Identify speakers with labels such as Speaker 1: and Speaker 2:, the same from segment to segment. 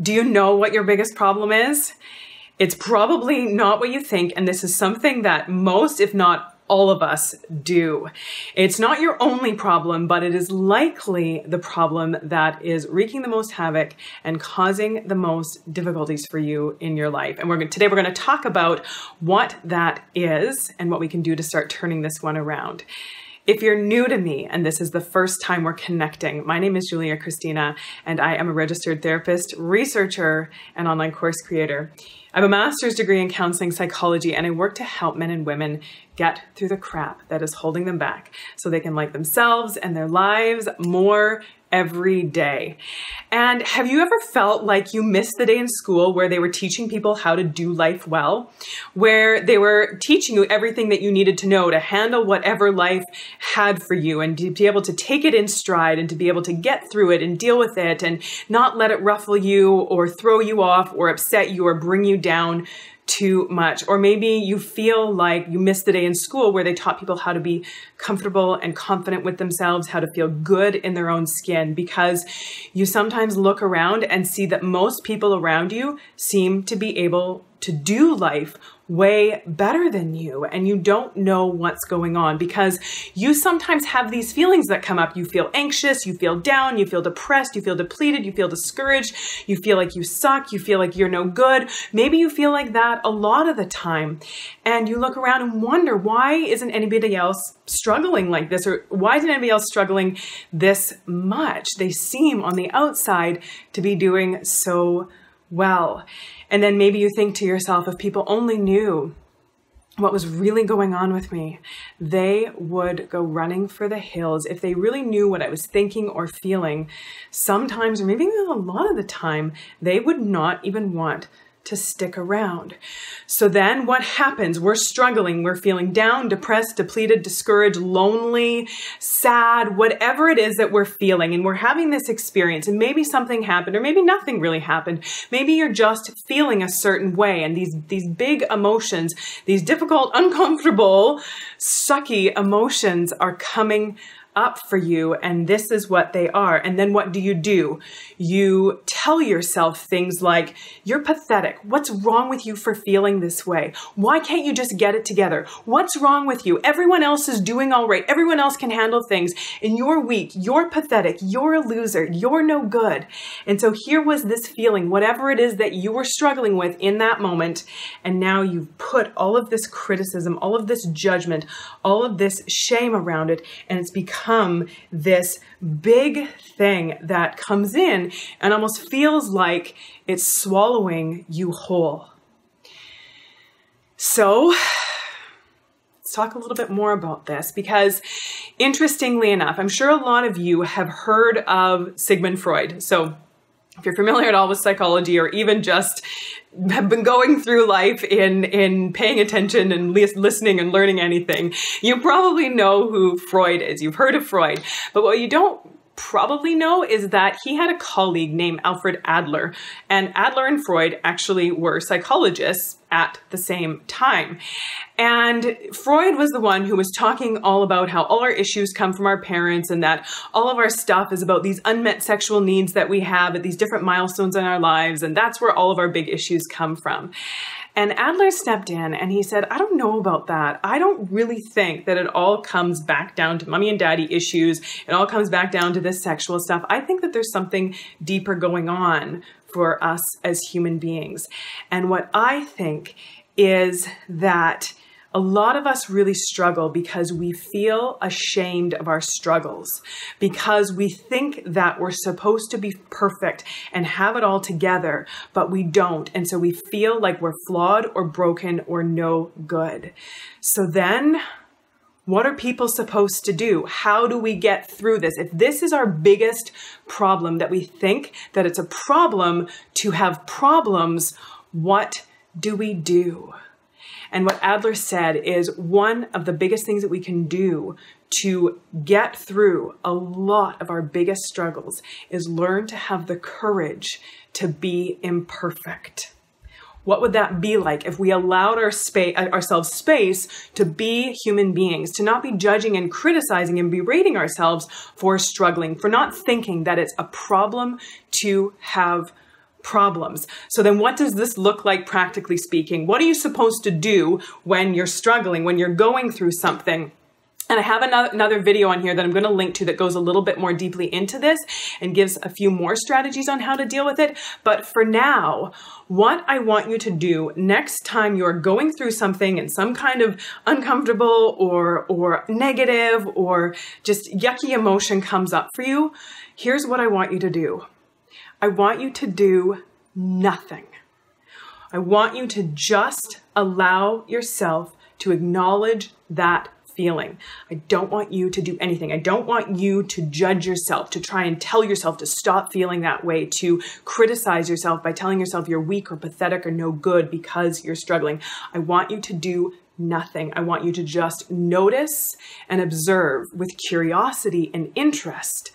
Speaker 1: Do you know what your biggest problem is? It's probably not what you think, and this is something that most, if not all of us do. It's not your only problem, but it is likely the problem that is wreaking the most havoc and causing the most difficulties for you in your life. And we're today we're going to talk about what that is and what we can do to start turning this one around. If you're new to me and this is the first time we're connecting, my name is Julia Kristina and I am a registered therapist, researcher, and online course creator. I have a master's degree in counseling psychology and I work to help men and women get through the crap that is holding them back so they can like themselves and their lives more every day. And have you ever felt like you missed the day in school where they were teaching people how to do life well, where they were teaching you everything that you needed to know to handle whatever life had for you and to be able to take it in stride and to be able to get through it and deal with it and not let it ruffle you or throw you off or upset you or bring you down too much. Or maybe you feel like you missed the day in school where they taught people how to be comfortable and confident with themselves, how to feel good in their own skin, because you sometimes look around and see that most people around you seem to be able to do life way better than you and you don't know what's going on because you sometimes have these feelings that come up. You feel anxious, you feel down, you feel depressed, you feel depleted, you feel discouraged, you feel like you suck, you feel like you're no good. Maybe you feel like that a lot of the time and you look around and wonder why isn't anybody else struggling like this or why isn't anybody else struggling this much? They seem on the outside to be doing so well. And then maybe you think to yourself, if people only knew what was really going on with me, they would go running for the hills. If they really knew what I was thinking or feeling, sometimes, or maybe a lot of the time, they would not even want to stick around. So then what happens? We're struggling. We're feeling down, depressed, depleted, discouraged, lonely, sad, whatever it is that we're feeling. And we're having this experience and maybe something happened or maybe nothing really happened. Maybe you're just feeling a certain way and these, these big emotions, these difficult, uncomfortable, sucky emotions are coming up for you and this is what they are. And then what do you do? You tell yourself things like, you're pathetic. What's wrong with you for feeling this way? Why can't you just get it together? What's wrong with you? Everyone else is doing all right. Everyone else can handle things and you're weak. You're pathetic. You're a loser. You're no good. And so here was this feeling, whatever it is that you were struggling with in that moment. And now you've put all of this criticism, all of this judgment, all of this shame around it. And it's become become this big thing that comes in and almost feels like it's swallowing you whole. So, let's talk a little bit more about this because interestingly enough, I'm sure a lot of you have heard of Sigmund Freud. So, if you're familiar at all with psychology or even just have been going through life in in paying attention and listening and learning anything, you probably know who Freud is. You've heard of Freud, but what you don't probably know is that he had a colleague named Alfred Adler, and Adler and Freud actually were psychologists at the same time. And Freud was the one who was talking all about how all our issues come from our parents and that all of our stuff is about these unmet sexual needs that we have at these different milestones in our lives, and that's where all of our big issues come from. And Adler stepped in and he said, I don't know about that. I don't really think that it all comes back down to mommy and daddy issues. It all comes back down to this sexual stuff. I think that there's something deeper going on for us as human beings. And what I think is that a lot of us really struggle because we feel ashamed of our struggles, because we think that we're supposed to be perfect and have it all together, but we don't. And so we feel like we're flawed or broken or no good. So then, what are people supposed to do? How do we get through this? If this is our biggest problem, that we think that it's a problem to have problems, what do we do? And what Adler said is one of the biggest things that we can do to get through a lot of our biggest struggles is learn to have the courage to be imperfect. What would that be like if we allowed our space, ourselves space to be human beings, to not be judging and criticizing and berating ourselves for struggling, for not thinking that it's a problem to have problems. So then what does this look like practically speaking? What are you supposed to do when you're struggling, when you're going through something? And I have another, another video on here that I'm going to link to that goes a little bit more deeply into this and gives a few more strategies on how to deal with it. But for now, what I want you to do next time you're going through something and some kind of uncomfortable or, or negative or just yucky emotion comes up for you, here's what I want you to do. I want you to do nothing. I want you to just allow yourself to acknowledge that feeling. I don't want you to do anything. I don't want you to judge yourself, to try and tell yourself to stop feeling that way, to criticize yourself by telling yourself you're weak or pathetic or no good because you're struggling. I want you to do nothing. I want you to just notice and observe with curiosity and interest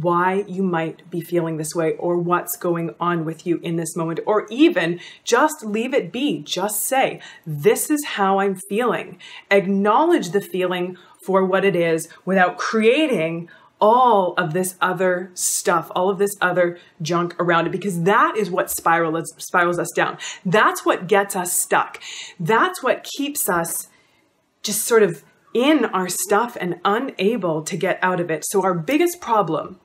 Speaker 1: why you might be feeling this way or what's going on with you in this moment, or even just leave it be. Just say, This is how I'm feeling. Acknowledge the feeling for what it is without creating all of this other stuff, all of this other junk around it, because that is what spirals, spirals us down. That's what gets us stuck. That's what keeps us just sort of in our stuff and unable to get out of it. So, our biggest problem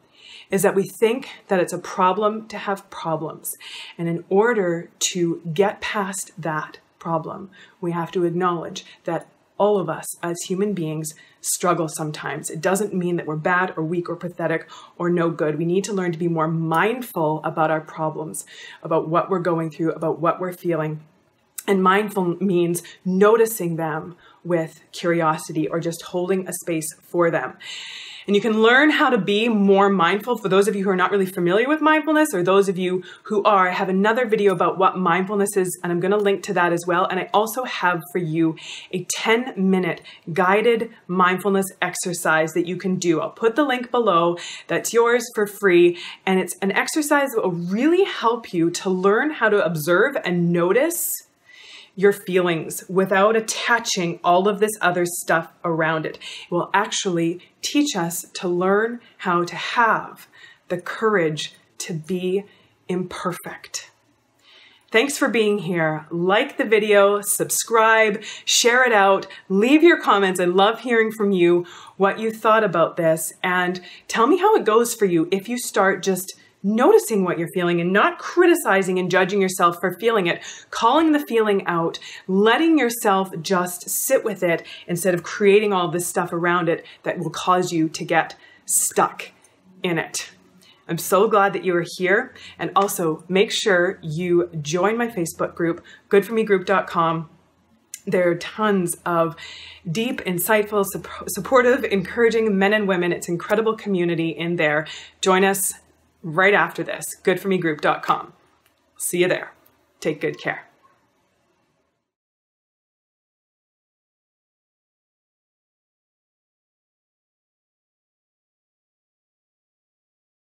Speaker 1: is that we think that it's a problem to have problems. And in order to get past that problem, we have to acknowledge that all of us as human beings struggle sometimes. It doesn't mean that we're bad or weak or pathetic or no good. We need to learn to be more mindful about our problems, about what we're going through, about what we're feeling. And mindful means noticing them with curiosity or just holding a space for them. And you can learn how to be more mindful. For those of you who are not really familiar with mindfulness, or those of you who are, I have another video about what mindfulness is, and I'm going to link to that as well. And I also have for you a 10 minute guided mindfulness exercise that you can do. I'll put the link below. That's yours for free. And it's an exercise that will really help you to learn how to observe and notice your feelings without attaching all of this other stuff around it. It will actually teach us to learn how to have the courage to be imperfect. Thanks for being here. Like the video, subscribe, share it out, leave your comments. I love hearing from you what you thought about this and tell me how it goes for you if you start just noticing what you're feeling and not criticizing and judging yourself for feeling it, calling the feeling out, letting yourself just sit with it instead of creating all this stuff around it that will cause you to get stuck in it. I'm so glad that you are here. And also make sure you join my Facebook group, goodformegroup.com. There are tons of deep, insightful, supportive, encouraging men and women. It's incredible community in there. Join us right after this, goodformegroup.com. See you there. Take good care.